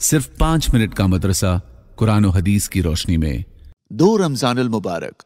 सिर्फ़ पाँच मिनट का मदरसा कुरान हदीस की रोशनी में। दो रमज़ान मुबारक।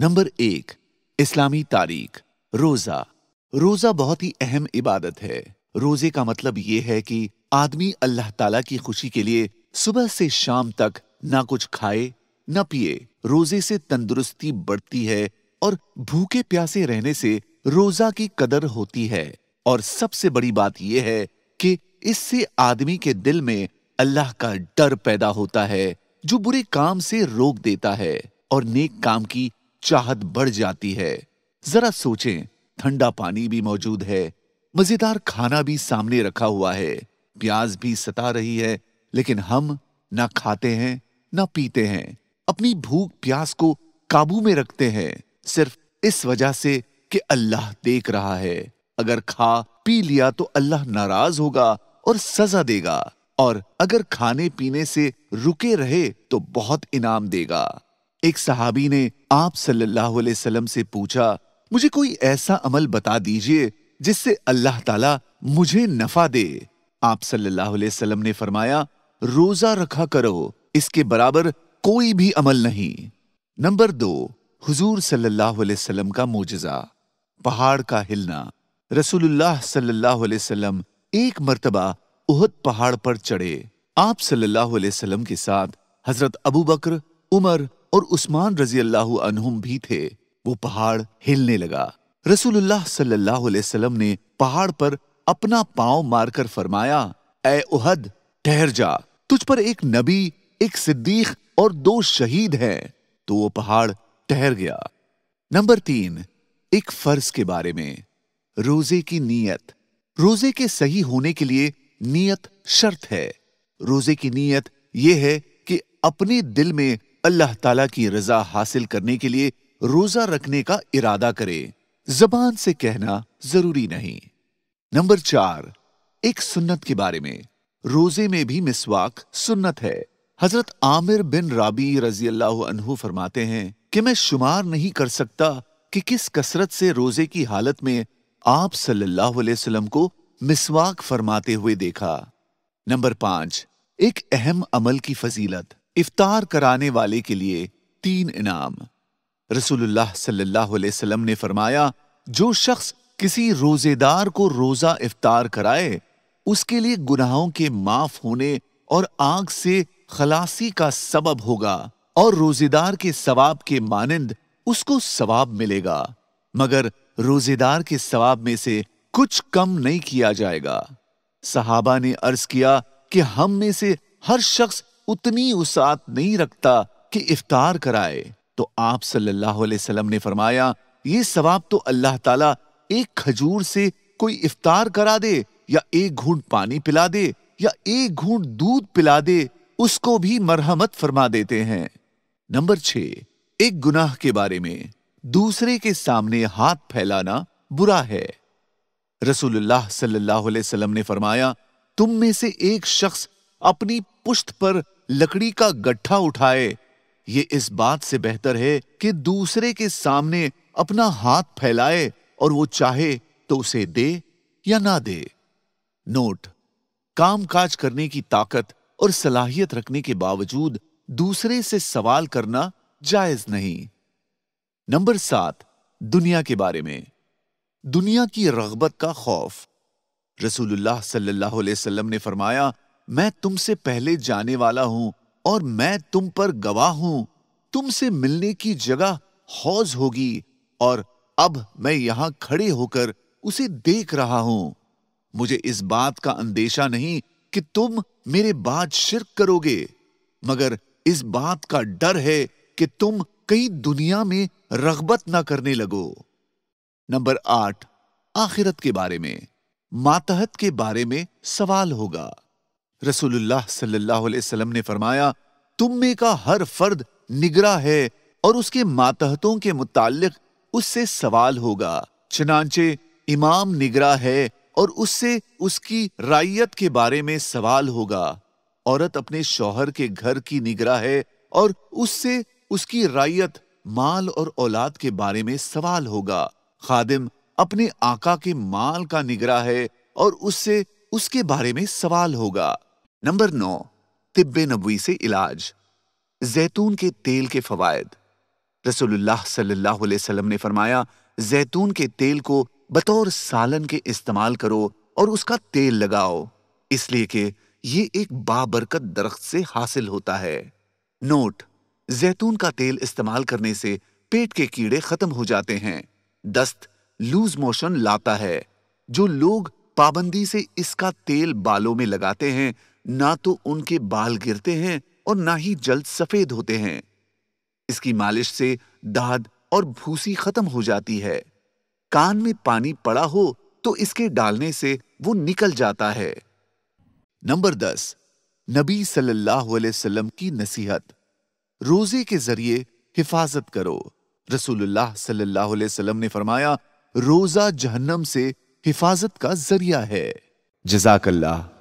नंबर एक, इस्लामी तारीख, रोजा। रोजा बहुत ही अहम इबादत है। रोज़े का मतलब यह है कि आदमी अल्लाह ताला की खुशी के लिए सुबह से शाम तक ना कुछ खाए, ना पिए। रोज़े से तंदुरुस्ती बढ़ती है और भूखे प्यासे रहने से रोजा की कदर होती है। और सबसे बड़ी बात यह है कि इससे आदमी के दिल में अल्लाह का डर पैदा होता है, जो बुरे काम से रोक देता है और नेक काम की चाहत बढ़ जाती है। जरा सोचें, ठंडा पानी भी मौजूद है, मज़ेदार खाना भी सामने रखा हुआ है, प्याज भी सता रही है, लेकिन हम ना खाते हैं, ना पीते हैं, अपनी भूख प्यास को काबू में रखते हैं, सिर्फ़ इस वजह से कि अल्लाह देख रहा है। अगर खा पी लिया तो अल्लाह नाराज़ होगा और सजा देगा। और अगर खाने पीने से रुके रहे तो बहुत इनाम देगा। एक सहाबी ने आप सल्लल्लाहु अलैहि वसल्लम से पूछा, मुझे कोई ऐसा अमल बता दीजिए जिससे अल्लाह ताला मुझे नफा दे? आप सल्लल्लाहु अलैहि वसल्लम ने फरमाया, रोजा रखा करो, इसके बराबर कोई भी अमल नहीं। नंबर दो, हुजूर सल्लल्लाहु अलैहि का मोजजा पहाड़ का हिलना। रसूलुल्लाह सल्लल्लाहु अलैहि वसल्लम एक मर्तबा उहद पहाड़ पर चढ़े। आप सल्लल्लाहु अलैहि वसल्लम के साथ हज़रत अबू बकर, उमर और उस्मान रज़ी अल्लाह अनहुम भी थे। वो पहाड़ हिलने लगा। रसूलुल्लाह सल्लल्लाहु अलैहि वसल्लम ने पहाड़ पर अपना पाँव मारकर फरमाया ए उहद, ठहर जा। तुझ पर एक नबी, एक सिद्दीक और दो शहीद हैं। तो वो पहाड़ ठहर गया। नंबर तीन, एक फ़र्ज़ के बारे में। रोज़े की नीयत। रोज़े के सही होने के लिए नियत शर्त है। रोज़े की नीयत यह है कि अपने दिल में अल्लाह ताला की रजा हासिल करने के लिए रोजा रखने का इरादा करे। जबान से कहना ज़रूरी नहीं। नंबर चार, एक सुन्नत के बारे में। रोज़े में भी मिसवाक सुन्नत है। हज़रत आमिर बिन राबी रज़ी अल्लाह फरमाते हैं कि मैं शुमार नहीं कर सकता कि किस कसरत से रोज़े की हालत में आप सल्लल्लाहु अलैहि वसल्लम को मिसवाक फरमाते हुए देखा। नंबर पाँच, एक अहम अमल की फजीलत, इफ्तार कराने वाले के लिए तीन इनाम। रसूलुल्लाह सल्लल्लाहु अलैहि वसल्लम ने फरमाया, जो शख्स किसी रोजेदार को रोजा इफ्तार कराए, उसके लिए गुनाहों के माफ़ होने और आग से खलासी का सबब होगा और रोजेदार के सवाब के मानंद उसको सवाब मिलेगा। मगर रोजेदार के सवाब में से कुछ कम नहीं किया जाएगा। सहाबा ने अर्ज़ किया कि हम में से हर शख्स उतनी उसात नहीं रखता कि इफ्तार कराए। तो आप सल्लल्लाहु अलैहि वसल्लम ने फरमाया, ये सवाब तो अल्लाह ताला एक खजूर से कोई इफ्तार करा दे, या एक घूंट पानी पिला दे, या एक घूंट दूध पिला दे, उसको भी मरहमत फरमा देते हैं। नंबर छह एक गुनाह के बारे में। दूसरे के सामने हाथ फैलाना बुरा है। रसूलुल्लाह सल्लल्लाहु अलैहि वसल्लम ने फरमाया, तुम में से एक शख्स अपनी पुश्त पर लकड़ी का गट्ठा उठाए। ये इस बात से बेहतर है कि दूसरे के सामने अपना हाथ फैलाए और वो चाहे तो उसे दे या ना दे। नोट काम काज करने की ताकत और सलाहियत रखने के बावजूद दूसरे से सवाल करना जायज़ नहीं। नंबर सात, दुनिया के बारे में। दुनिया की रगबत का खौफ। रसूलुल्लाह सल्लल्लाहु अलैहि वसल्लम ने फरमाया, मैं तुमसे पहले जाने वाला हूँ और मैं तुम पर गवाह हूँ। तुमसे मिलने की जगह हौज होगी और अब मैं यहाँ खड़े होकर उसे देख रहा हूँ। मुझे इस बात का अंदेशा नहीं कि तुम मेरे बाद शिरक करोगे, मगर इस बात का डर है कि तुम कहीं दुनिया में रगबत ना करने लगो। नंबर आठ, आखिरत के बारे में, मातहत के बारे में सवाल होगा। रसूलुल्लाह सल्लल्लाहु अलैहि वसल्लम ने फरमाया, तुम में का हर फर्द निगरा है और उसके मातहतों के मुतालिक उससे सवाल होगा। चनाचे इमाम निगरा है और उससे उसकी रायत के बारे में सवाल होगा। औरत अपने शौहर के घर की निगरा है और उससे उसकी रायत माल और औलाद के बारे में सवाल होगा। खादिम अपने आका के माल का निगरा है और उससे उसके बारे में सवाल होगा। नंबर नौ, तिब्बे नबवी से इलाज। जैतून के तेल के फवायद। रसूलुल्लाह सल्लल्लाहु अलैहि वसल्लम ने फरमाया, जैतून के तेल को बतौर सालन के इस्तेमाल करो और उसका तेल लगाओ। इसलिए कि ये एक बाबरकत दरख्त से हासिल होता है। नोट, जैतून का तेल इस्तेमाल करने से पेट के कीड़े खत्म हो जाते हैं। दस्त लूज मोशन लाता है। जो लोग पाबंदी से इसका तेल बालों में लगाते हैं, ना तो उनके बाल गिरते हैं और ना ही जल्द सफ़ेद होते हैं। इसकी मालिश से दाद और भूसी खत्म हो जाती है। कान में पानी पड़ा हो तो इसके डालने से वो निकल जाता है। नंबर दस, नबी सल्लल्लाहु अलैहि वसल्लम की नसीहत। रोज़े के ज़रिए हिफाजत करो। रसूलुल्लाह सल्लल्लाहु अलैहि वसल्लम ने फरमाया रोजा जहन्नम से हिफाजत का ज़रिया है। जजाकल्लाह।